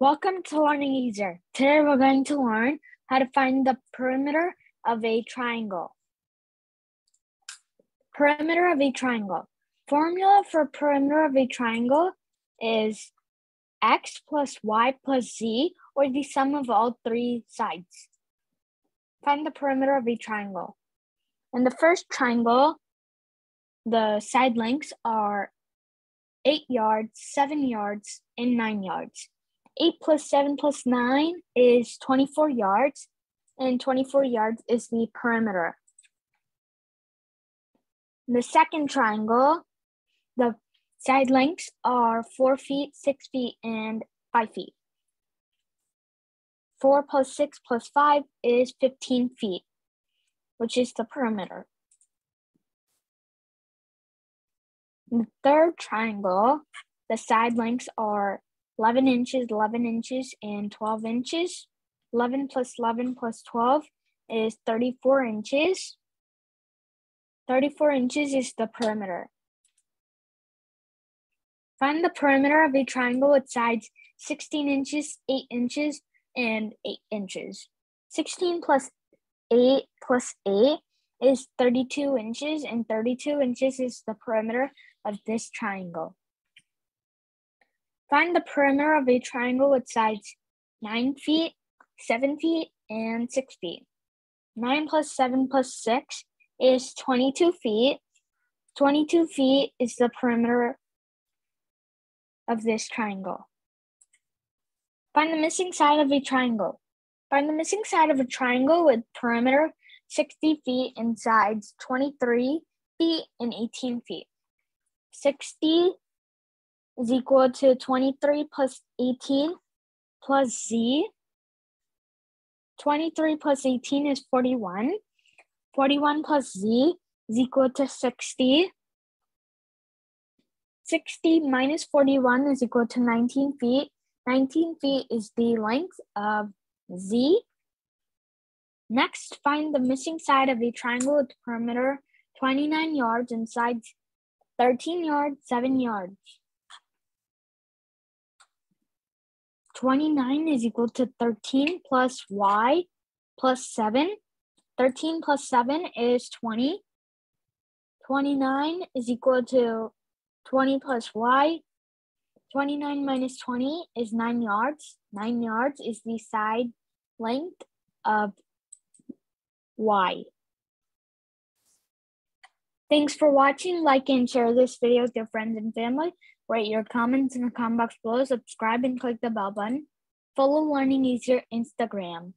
Welcome to Learning Easier. Today we're going to learn how to find the perimeter of a triangle. Perimeter of a triangle. Formula for perimeter of a triangle is x plus y plus z, or the sum of all three sides. Find the perimeter of a triangle. In the first triangle, the side lengths are 8 yards, 7 yards, and 9 yards. 8 plus 7 plus 9 is 24 yards, and 24 yards is the perimeter. The second triangle, the side lengths are 4 feet, 6 feet, and 5 feet. 4 plus 6 plus 5 is 15 feet, which is the perimeter. The third triangle, the side lengths are 11 inches, 11 inches, and 12 inches. 11 plus 11 plus 12 is 34 inches. 34 inches is the perimeter. Find the perimeter of a triangle with sides 16 inches, 8 inches, and 8 inches. 16 plus 8 plus 8 is 32 inches, and 32 inches is the perimeter of this triangle. Find the perimeter of a triangle with sides 9 feet, 7 feet, and 6 feet. 9 plus 7 plus 6 is 22 feet. 22 feet is the perimeter of this triangle. Find the missing side of a triangle. Find the missing side of a triangle with perimeter 60 feet and sides 23 feet and 18 feet. 60 is equal to 23 plus 18 plus z. 23 plus 18 is 41. 41 plus z is equal to 60. 60 minus 41 is equal to 19 feet. 19 feet is the length of z. Next, find the missing side of a triangle with perimeter 29 yards and sides 13 yards, 7 yards. 29 is equal to 13 plus y plus 7. 13 plus 7 is 20. 29 is equal to 20 plus y. 29 minus 20 is 9 yards. 9 yards is the side length of y. Thanks for watching. Like and share this video with your friends and family. Write your comments in the comment box below, subscribe, and click the bell button. Follow Learning Easier Instagram.